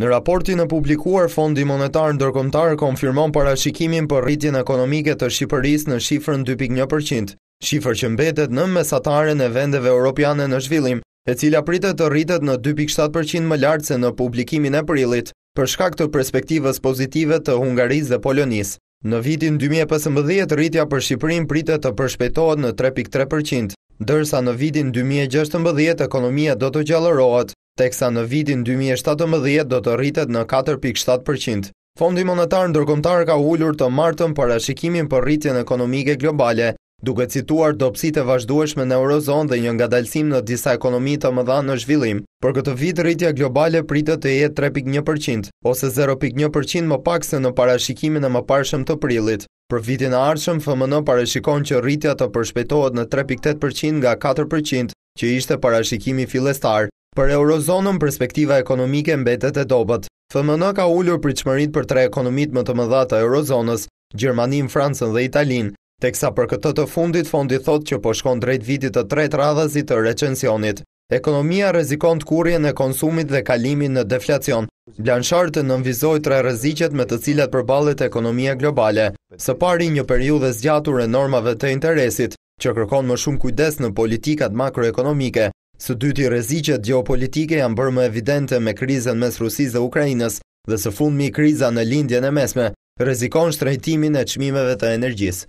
Në raportin e publikuar, Fondi Monetar Ndërkombëtar konfirmon parashikimin për rritjen ekonomike të Shqipërisë në shifrën 2.1%, shifër që mbetet në mesataren e vendeve europiane në zhvillim, e cila pritet të rritet në 2.7% më lartë se në publikimin e prillit. Për shkak të perspektivës pozitive të Hungarisë dhe Polonisë, në vitin dy mijë e pesëmbëdhjetë rritja për Shqipërinë pritet të përshpejtohet në tre pikë tre për qind, ndërsa në vitin dy mijë e gjashtëmbëdhjetë ekonomia do të gjallërohet, teksa në vitin dy mijë e shtatëmbëdhjetë do të rritet në katër pikë shtatë për qind. Fondi Monetar Ndërkombëtar ka ulur të martën parashikimin për rritjen ekonomike globale Duke cituar dobësitë e vazhdueshme në Eurozonë dhe një ngadalësim në disa ekonomi të mëdha në zhvillim, për këtë vit rritja globale pritet të jetë tre pikë një përqind, ose zero pikë një përqind më pak se në parashikimin e mëparshëm të prillit. Për vitin e ardhshëm, FMN parashikon që rritja të përshpejtohet në tre pikë tetë përqind nga katër përqind. që ishte parashikimi fillestar. Për eurozonën perspektiva ekonomike mbetet e dobët. FMN ka ulur pritshmëritë për tre ekonomitë më të mëdha të eurozonës, Gjermaninë, Francën dhe Italinë, teksa për këtë të fundit fondi thotë që po shkon drejt vitit të tretë radhazi të recensionit. Ekonomia rrezikon tkurrjen e konsumit dhe kalimin në deflacion. Blanchard nënvizoi tre rreziqet me të cilat përballet ekonomia globale. Së pari, një periudhë e zgjatur e normave të interesit, që kërkon më shumë kujdes në politikat makroekonomike, së dyti rreziqet gjeopolitike janë bërë më evidente me krizën mes Rusisë dhe Ukrainës dhe së fundmi kriza në Lindjen e Mesme rrezikon shtrenjtimin e çmimeve të energjisë.